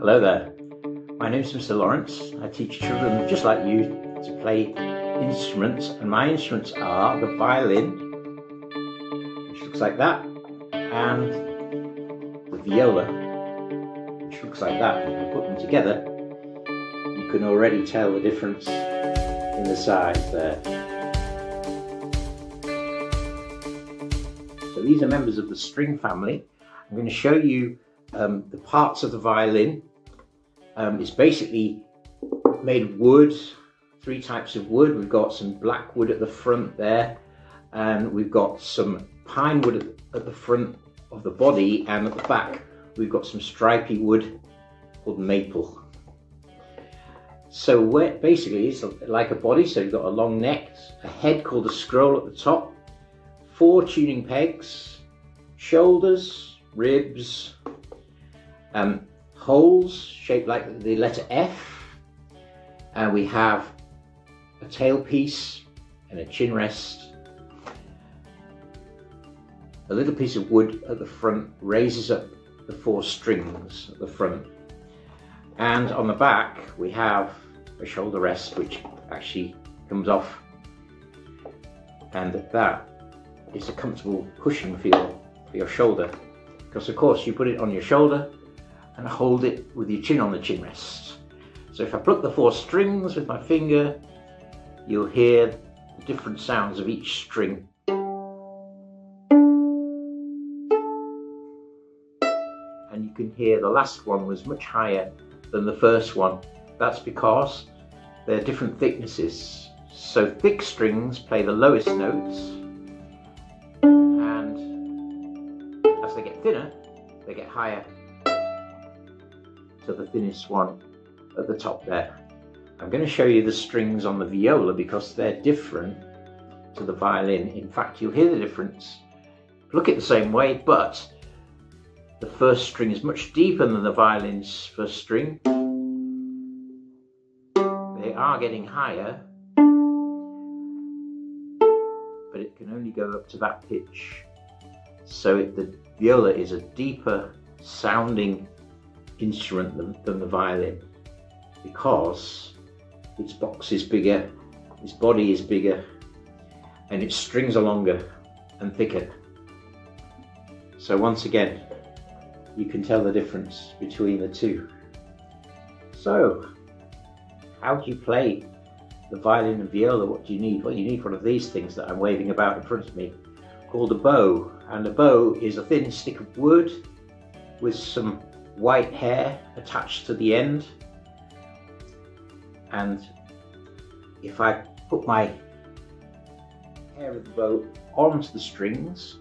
Hello there. My name is Mr. Lawrence. I teach children just like you to play instruments, and my instruments are the violin, which looks like that, and the viola, which looks like that. If you put them together, you can already tell the difference in the size there. So these are members of the string family. I'm going to show you um, the parts of the violin. Um, it's basically made wood, three types of wood. We've got some black wood at the front there, and we've got some pine wood at the front of the body, and at the back we've got some stripy wood called maple. So basically it's like a body, so you've got a long neck, a head called a scroll at the top, four tuning pegs, shoulders, ribs, um, holes shaped like the letter F, and we have a tailpiece and a chin rest. A little piece of wood at the front raises up the four strings at the front. And on the back we have a shoulder rest which actually comes off and that is a comfortable cushion feel for your shoulder because of course you put it on your shoulder and hold it with your chin on the chin rest. So if I pluck the four strings with my finger, you'll hear the different sounds of each string. And you can hear the last one was much higher than the first one. That's because they're different thicknesses. So thick strings play the lowest notes and as they get thinner, they get higher to the thinnest one at the top there. I'm going to show you the strings on the viola because they're different to the violin. In fact, you'll hear the difference. Look at the same way, but the first string is much deeper than the violin's first string. They are getting higher, but it can only go up to that pitch. So it, the viola is a deeper sounding instrument than, than the violin because its box is bigger, its body is bigger, and its strings are longer and thicker. So once again, you can tell the difference between the two. So, how do you play the violin and viola? What do you need? Well, you need one of these things that I'm waving about in front of me called a bow. And a bow is a thin stick of wood with some white hair attached to the end. And if I put my hair of the bow onto the strings,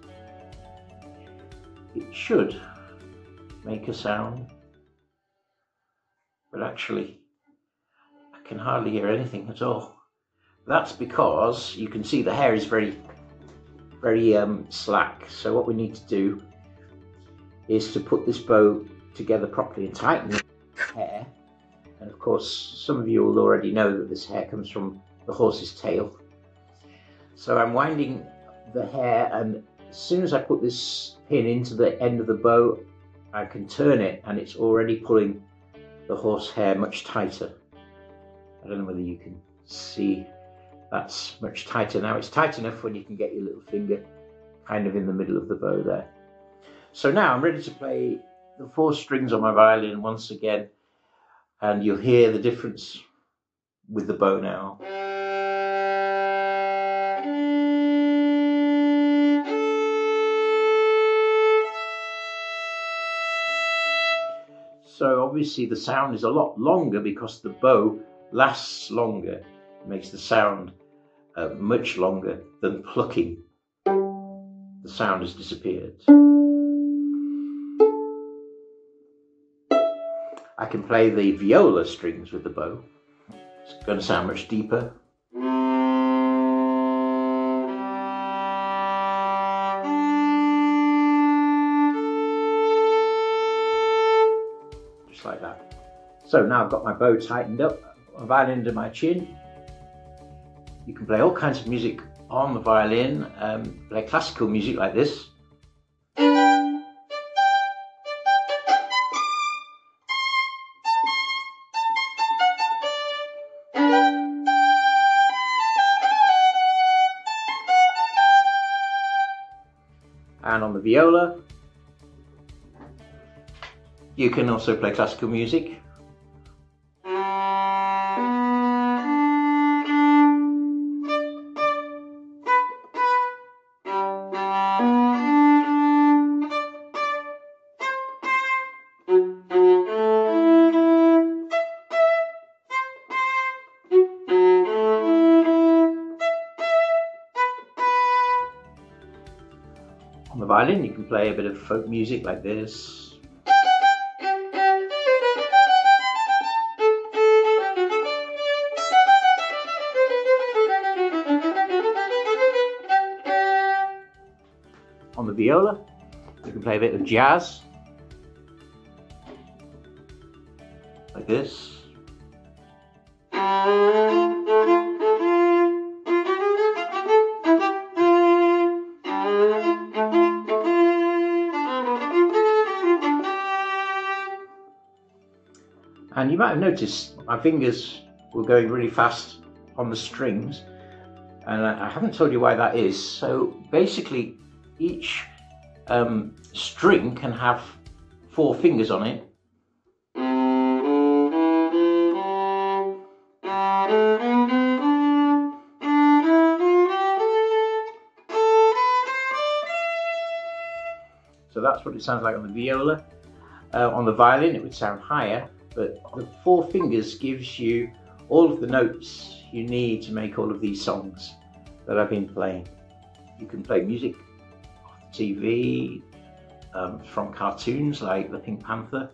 it should make a sound. But actually, I can hardly hear anything at all. That's because you can see the hair is very, very um, slack. So what we need to do is to put this bow together properly and tighten the hair. And of course, some of you will already know that this hair comes from the horse's tail. So I'm winding the hair and as soon as I put this pin into the end of the bow, I can turn it and it's already pulling the horse hair much tighter. I don't know whether you can see that's much tighter now. It's tight enough when you can get your little finger kind of in the middle of the bow there. So now I'm ready to play the four strings on my violin once again and you'll hear the difference with the bow now. So obviously the sound is a lot longer because the bow lasts longer. Makes the sound uh, much longer than plucking. The sound has disappeared. I can play the viola strings with the bow. It's going to sound much deeper. Just like that. So now I've got my bow tightened up, violin to my chin. You can play all kinds of music on the violin, um, play classical music like this. And on the viola, you can also play classical music. Violin, you can play a bit of folk music like this. On the viola, you can play a bit of jazz, like this. And you might have noticed my fingers were going really fast on the strings. And I haven't told you why that is. So basically, each um, string can have four fingers on it. So that's what it sounds like on the viola. Uh, on the violin, it would sound higher, but the four fingers gives you all of the notes you need to make all of these songs that I've been playing. You can play music off TV, um, from cartoons like the Pink Panther.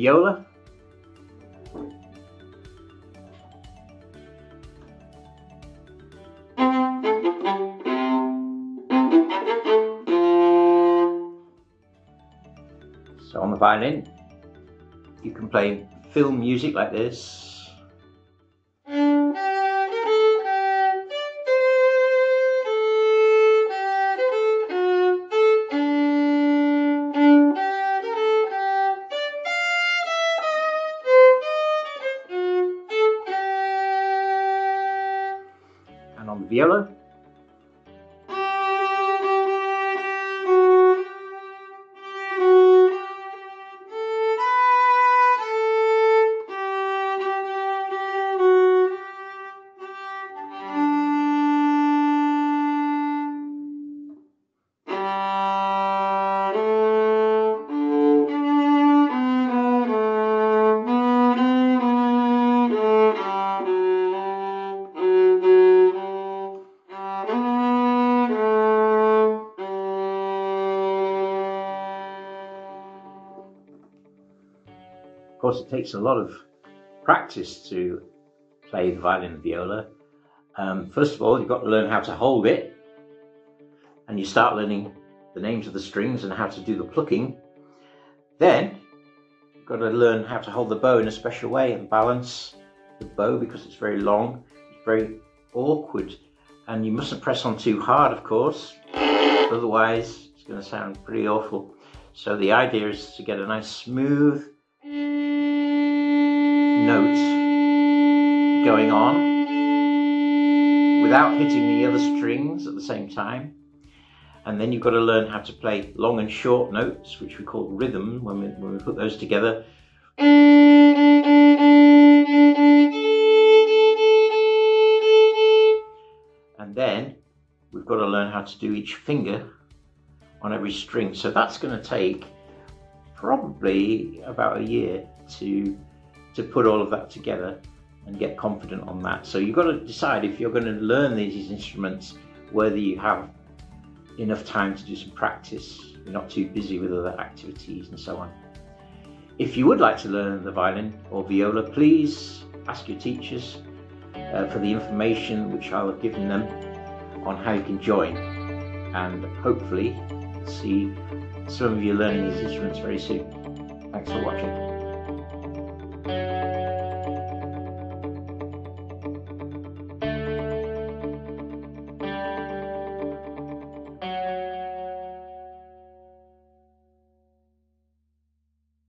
Viola, So on the violin, you can play film music like this. And course, it takes a lot of practice to play the violin and viola. Um, first of all, you've got to learn how to hold it, and you start learning the names of the strings and how to do the plucking. Then, you've got to learn how to hold the bow in a special way and balance the bow because it's very long, it's very awkward, and you mustn't press on too hard, of course, otherwise, it's going to sound pretty awful. So, the idea is to get a nice smooth notes going on without hitting the other strings at the same time. And then you've got to learn how to play long and short notes, which we call rhythm when we, when we put those together. And then we've got to learn how to do each finger on every string. So that's going to take probably about a year to to put all of that together and get confident on that. So you've got to decide if you're going to learn these instruments, whether you have enough time to do some practice, you're not too busy with other activities and so on. If you would like to learn the violin or viola, please ask your teachers uh, for the information which I'll have given them on how you can join and hopefully see some of you learning these instruments very soon. Thanks for watching.